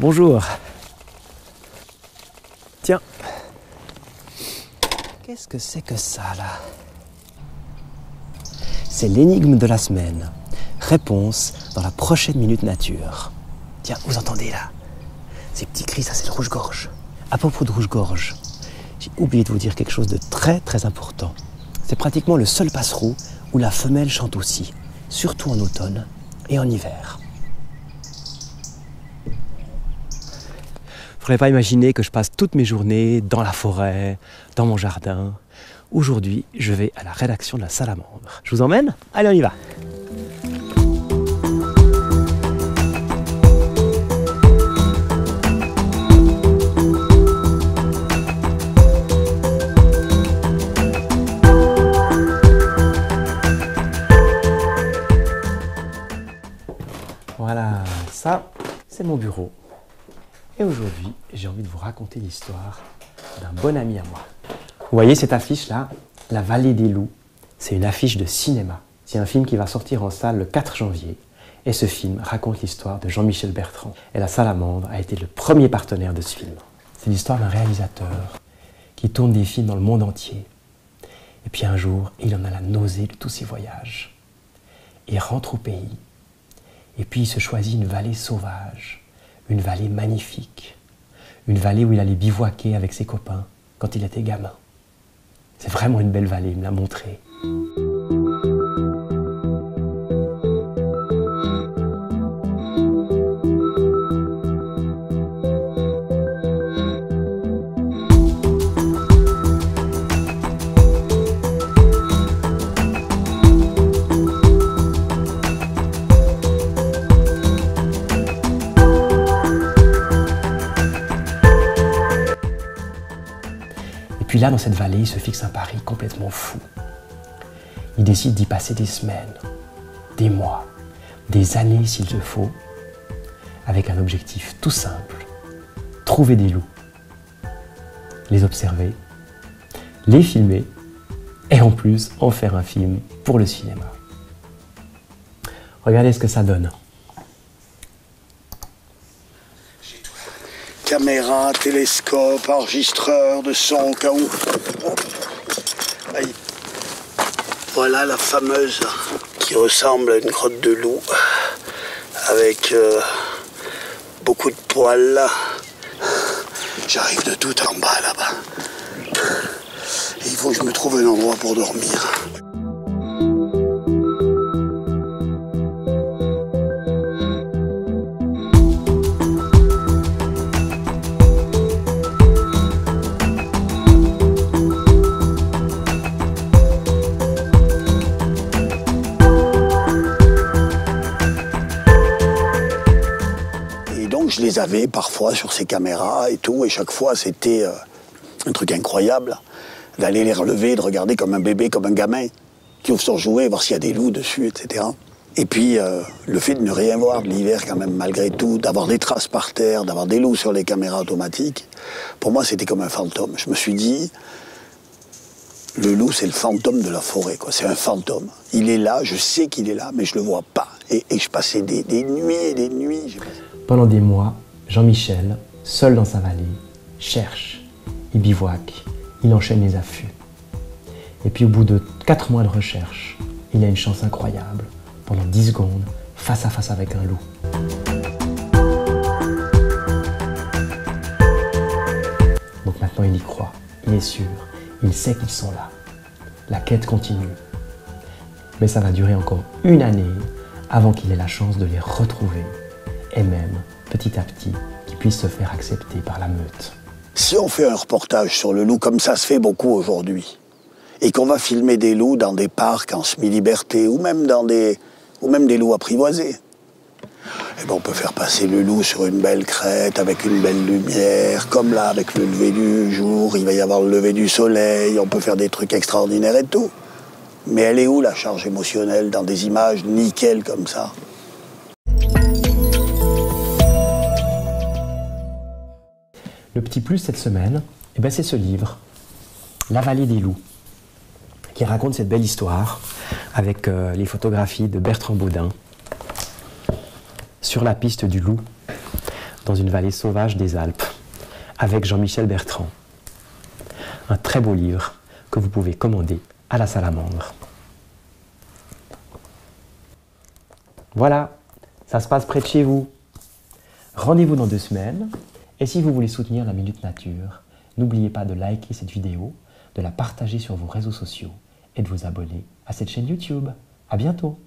Bonjour. Tiens. Qu'est-ce que c'est que ça là? C'est l'énigme de la semaine. Réponse dans la prochaine minute nature. Tiens, vous entendez là? Ces petits cris, ça c'est le rouge-gorge. À propos de rouge-gorge, j'ai oublié de vous dire quelque chose de très très important. C'est pratiquement le seul passereau où la femelle chante aussi, surtout en automne et en hiver. Faudrait pas imaginer que je passe toutes mes journées dans la forêt, dans mon jardin. Aujourd'hui, je vais à la rédaction de la Salamandre. Je vous emmène? Allez, on y va Voilà, ça, c'est mon bureau. Et aujourd'hui, j'ai envie de vous raconter l'histoire d'un bon ami à moi. Vous voyez cette affiche-là? La vallée des loups. C'est une affiche de cinéma. C'est un film qui va sortir en salle le 4 janvier. Et ce film raconte l'histoire de Jean-Michel Bertrand. Et la Salamandre a été le premier partenaire de ce film. C'est l'histoire d'un réalisateur qui tourne des films dans le monde entier. Et puis un jour, il en a la nausée de tous ses voyages. Il rentre au pays. Et puis il se choisit une vallée sauvage, une vallée magnifique, une vallée où il allait bivouaquer avec ses copains quand il était gamin. C'est vraiment une belle vallée, il me l'a montré. Puis là, dans cette vallée, il se fixe un pari complètement fou. Il décide d'y passer des semaines, des mois, des années s'il le faut, avec un objectif tout simple. Trouver des loups, les observer, les filmer et en plus en faire un film pour le cinéma. Regardez ce que ça donne. Caméra, télescope, enregistreur de son au cas où. Voilà la fameuse qui ressemble à une grotte de loup avec euh, beaucoup de poils. J'arrive de tout en bas là-bas. Il faut que je me trouve un endroit pour dormir. Je les avais parfois sur ces caméras et tout, et chaque fois c'était euh, un truc incroyable d'aller les relever, de regarder comme un bébé, comme un gamin qui ouvre son jouet, voir s'il y a des loups dessus, etc. Et puis euh, le fait de ne rien voir de l'hiver quand même malgré tout, d'avoir des traces par terre, d'avoir des loups sur les caméras automatiques, pour moi c'était comme un fantôme. Je me suis dit, le loup c'est le fantôme de la forêt. C'est un fantôme. Il est là, je sais qu'il est là, mais je le vois pas. Et, je passais des, des nuits et des nuits. Pendant des mois, Jean-Michel, seul dans sa vallée, cherche, il bivouaque, il enchaîne les affûts. Et puis au bout de 4 mois de recherche, il a une chance incroyable. Pendant 10 secondes, face à face avec un loup. Donc maintenant il y croit, il est sûr, il sait qu'ils sont là. La quête continue. Mais ça va durer encore une année avant qu'il ait la chance de les retrouver et même, petit à petit, qu'ils puissent se faire accepter par la meute. Si on fait un reportage sur le loup, comme ça se fait beaucoup aujourd'hui, et qu'on va filmer des loups dans des parcs en semi-liberté, ou même dans des, ou même des loups apprivoisés, eh ben on peut faire passer le loup sur une belle crête avec une belle lumière, comme là avec le lever du jour, il va y avoir le lever du soleil, on peut faire des trucs extraordinaires et tout. Mais elle est où la charge émotionnelle dans des images nickel comme ça? Le petit plus cette semaine, eh ben, c'est ce livre, La vallée des loups, qui raconte cette belle histoire avec euh, les photographies de Bertrand Baudin sur la piste du loup dans une vallée sauvage des Alpes avec Jean-Michel Bertrand. Un très beau livre que vous pouvez commander à la salamandre. Voilà, ça se passe près de chez vous. Rendez-vous dans deux semaines. Et si vous voulez soutenir la Minute Nature, n'oubliez pas de liker cette vidéo, de la partager sur vos réseaux sociaux et de vous abonner à cette chaîne YouTube. À bientôt